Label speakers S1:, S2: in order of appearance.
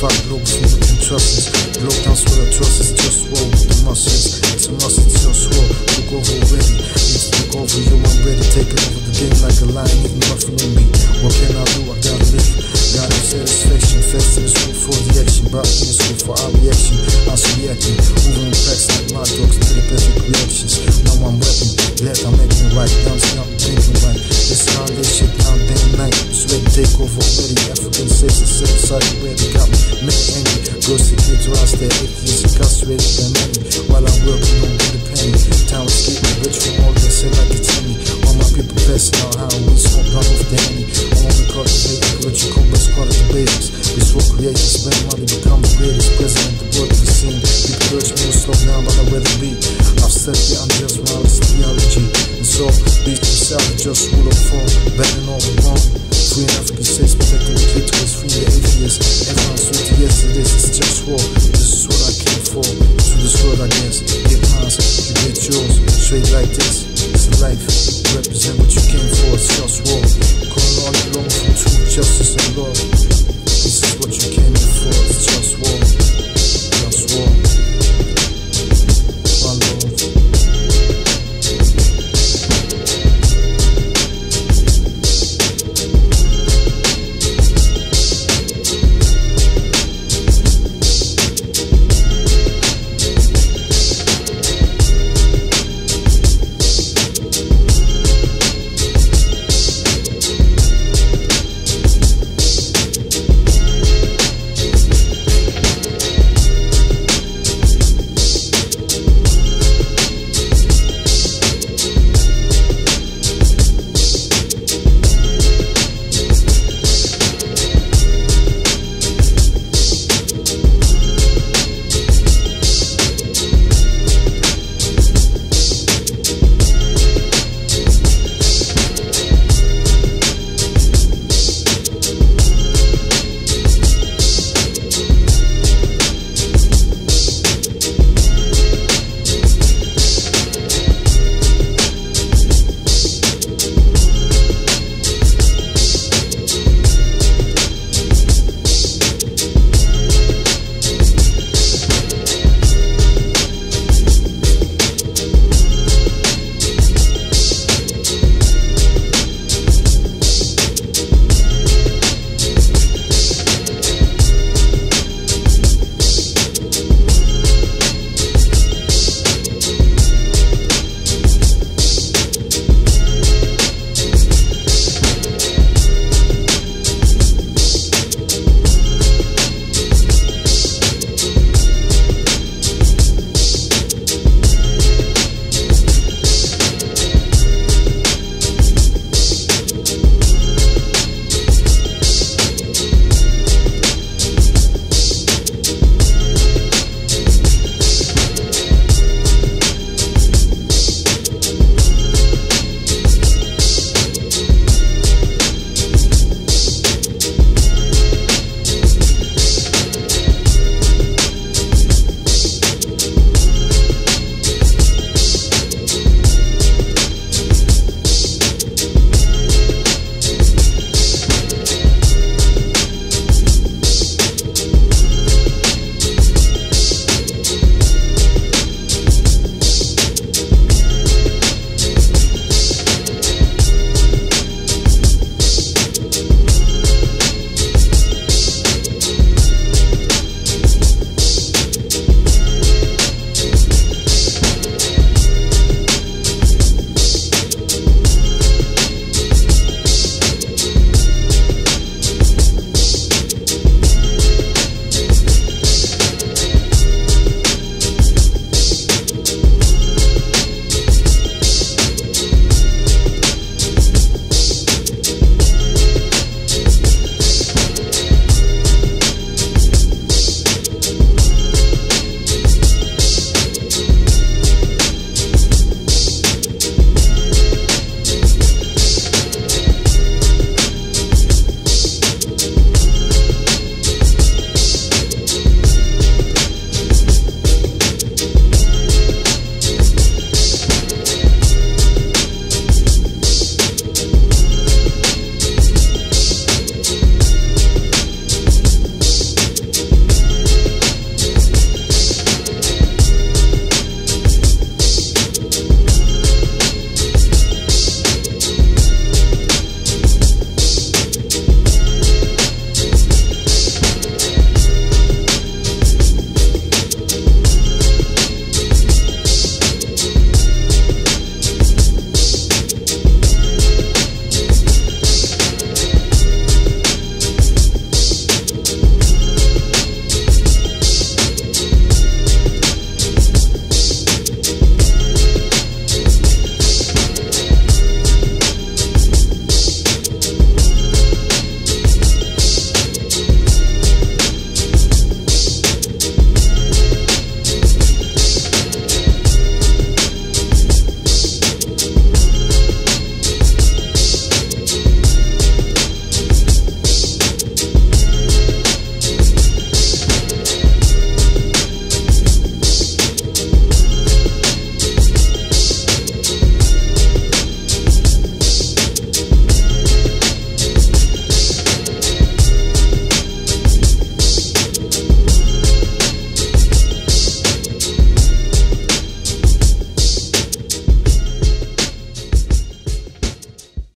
S1: Justice, certified Globalfirm the trust us. Blow down what I trust is just war with the muscles. It's a it's just war. Took over already. It's took over, yo, I'm ready. Taking over the game like a lion eating buffalo meat. What can I do? I gotta live. Got no satisfaction. Fast in the school for the action. Brought me in school for our reaction. I was reacting. Moving facts like my dogs the perfect reactions. Now I'm rapping. Left I'm making right. Dancing up, thinking right. This how this shit down day and night. It's ready to take over already. African says the same side where they got me. Kids who out there. Atheists incarcerated by. While I'm working on the penny. Is getting rich from all this. Me. All my people blessing out how we smoke down off the henny. I wanna cultivate the rich cumbers, call it the babies. This will create the spend money, become the greatest president the world has seen. People urge me to slow down, but I rather be. I've said it, I'm just violence theology. And so, beats themselves just rule of form, betting all the wrong. Free an African states, protecting the kid to free the atheists. Everyone's with the yes, it is, it's just war. This is what I came for, to this world against. Get mine, you get yours, straight like this. It's a life, represent what you came for, it's just war. Calling all along for true justice and love. This is what you came for, it's just war.